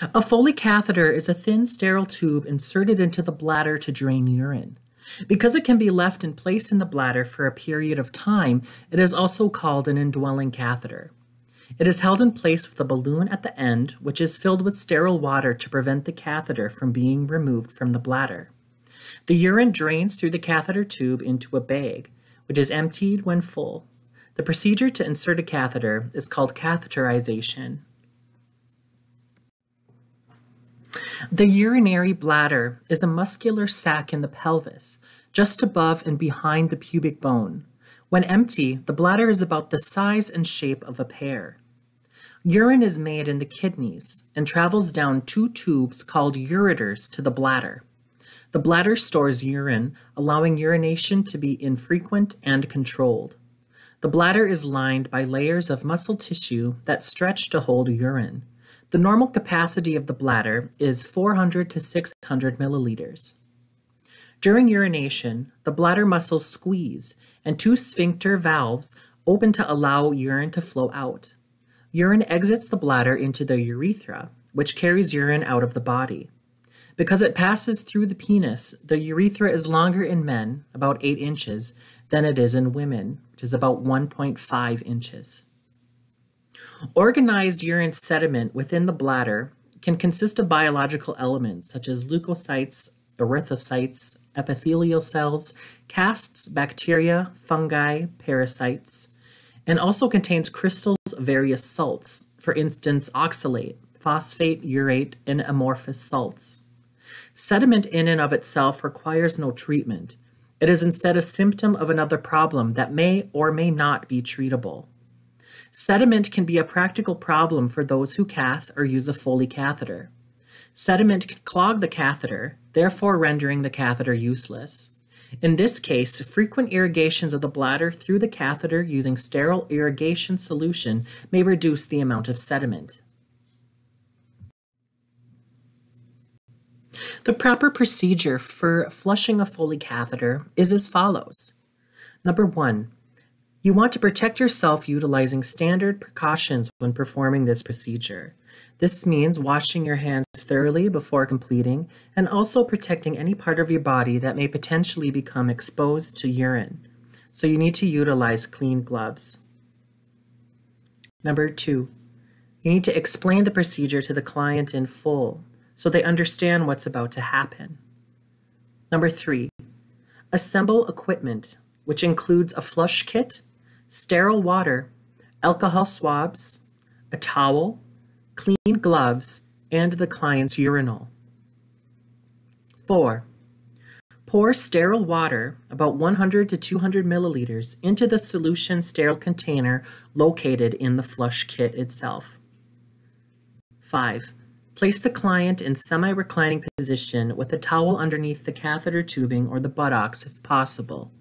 A Foley catheter is a thin sterile tube inserted into the bladder to drain urine. Because it can be left in place in the bladder for a period of time, it is also called an indwelling catheter. It is held in place with a balloon at the end, which is filled with sterile water to prevent the catheter from being removed from the bladder. The urine drains through the catheter tube into a bag, which is emptied when full. The procedure to insert a catheter is called catheterization. The urinary bladder is a muscular sac in the pelvis, just above and behind the pubic bone. When empty, the bladder is about the size and shape of a pear. Urine is made in the kidneys and travels down two tubes called ureters to the bladder. The bladder stores urine, allowing urination to be infrequent and controlled. The bladder is lined by layers of muscle tissue that stretch to hold urine. The normal capacity of the bladder is 400 to 600 milliliters. During urination, the bladder muscles squeeze and two sphincter valves open to allow urine to flow out. Urine exits the bladder into the urethra, which carries urine out of the body. Because it passes through the penis, the urethra is longer in men, about 8 inches, than it is in women, which is about 1.5 inches. Organized urine sediment within the bladder can consist of biological elements such as leukocytes, erythrocytes, epithelial cells, casts, bacteria, fungi, parasites, and also contains crystals of various salts, for instance, oxalate, phosphate, urate, and amorphous salts. Sediment in and of itself requires no treatment. It is instead a symptom of another problem that may or may not be treatable. Sediment can be a practical problem for those who cath or use a Foley catheter. Sediment can clog the catheter, therefore rendering the catheter useless. In this case, frequent irrigations of the bladder through the catheter using sterile irrigation solution may reduce the amount of sediment. The proper procedure for flushing a Foley catheter is as follows. Number one, you want to protect yourself utilizing standard precautions when performing this procedure. This means washing your hands thoroughly before completing and also protecting any part of your body that may potentially become exposed to urine. So you need to utilize clean gloves. Number two, you need to explain the procedure to the client in full so they understand what's about to happen. Number three, assemble equipment, which includes a flush kit sterile water, alcohol swabs, a towel, clean gloves, and the client's urinal. 4. Pour sterile water, about 100 to 200 milliliters, into the solution sterile container located in the flush kit itself. 5. Place the client in semi-reclining position with a towel underneath the catheter tubing or the buttocks if possible.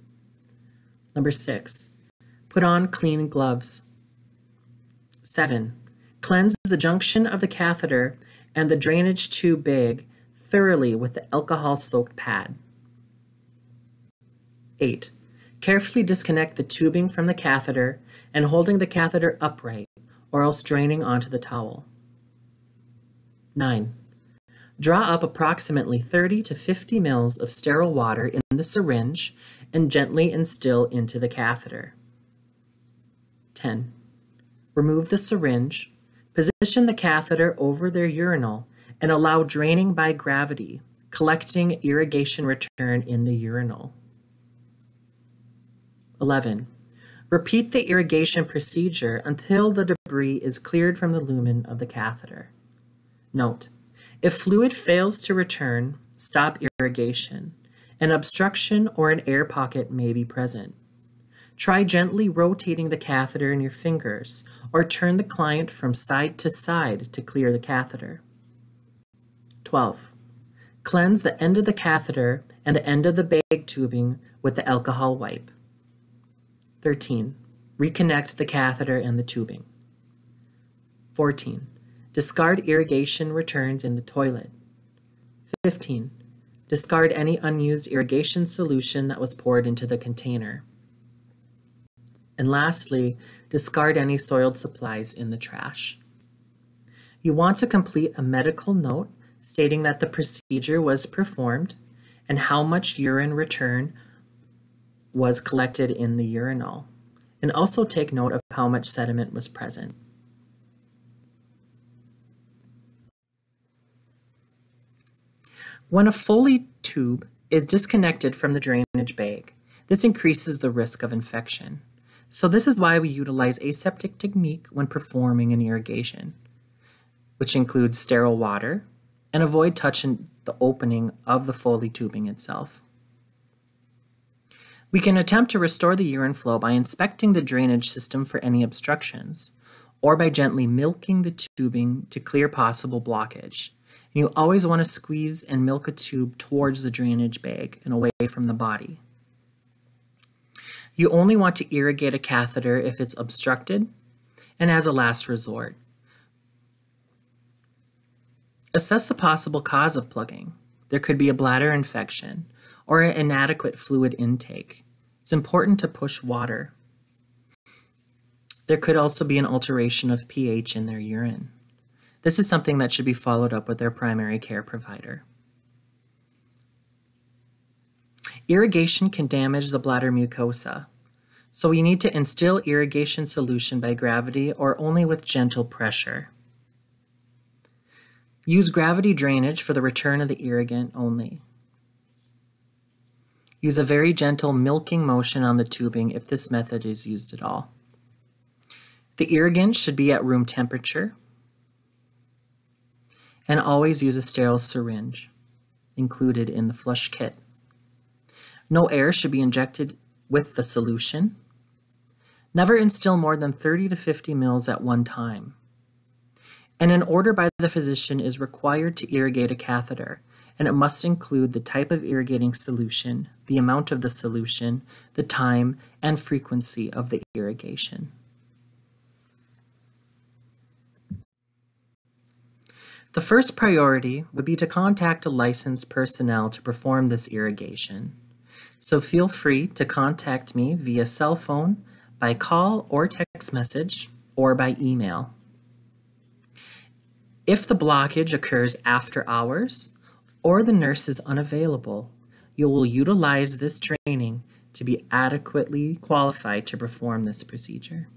Number 6. Put on clean gloves. 7. Cleanse the junction of the catheter and the drainage tube bag thoroughly with the alcohol-soaked pad. 8. Carefully disconnect the tubing from the catheter and holding the catheter upright or else draining onto the towel. 9. Draw up approximately 30 to 50 mils of sterile water in the syringe and gently instill into the catheter. 10. Remove the syringe, position the catheter over their urinal, and allow draining by gravity, collecting irrigation return in the urinal. 11. Repeat the irrigation procedure until the debris is cleared from the lumen of the catheter. Note, if fluid fails to return, stop irrigation. An obstruction or an air pocket may be present. Try gently rotating the catheter in your fingers or turn the client from side to side to clear the catheter. 12. Cleanse the end of the catheter and the end of the bag tubing with the alcohol wipe. 13. Reconnect the catheter and the tubing. 14. Discard irrigation returns in the toilet. 15. Discard any unused irrigation solution that was poured into the container. And lastly, discard any soiled supplies in the trash. You want to complete a medical note stating that the procedure was performed and how much urine return was collected in the urinal, and also take note of how much sediment was present. When a Foley tube is disconnected from the drainage bag, this increases the risk of infection. So this is why we utilize aseptic technique when performing an irrigation, which includes sterile water, and avoid touching the opening of the Foley tubing itself. We can attempt to restore the urine flow by inspecting the drainage system for any obstructions, or by gently milking the tubing to clear possible blockage. And you always want to squeeze and milk a tube towards the drainage bag and away from the body. You only want to irrigate a catheter if it's obstructed and as a last resort. Assess the possible cause of plugging. There could be a bladder infection or an inadequate fluid intake. It's important to push water. There could also be an alteration of pH in their urine. This is something that should be followed up with their primary care provider. Irrigation can damage the bladder mucosa, so we need to instill irrigation solution by gravity or only with gentle pressure. Use gravity drainage for the return of the irrigant only. Use a very gentle milking motion on the tubing if this method is used at all. The irrigant should be at room temperature. And always use a sterile syringe included in the flush kit. No air should be injected with the solution. Never instill more than 30 to 50 mils at one time. And an order by the physician is required to irrigate a catheter, and it must include the type of irrigating solution, the amount of the solution, the time, and frequency of the irrigation. The first priority would be to contact a licensed personnel to perform this irrigation so feel free to contact me via cell phone, by call or text message, or by email. If the blockage occurs after hours or the nurse is unavailable, you will utilize this training to be adequately qualified to perform this procedure.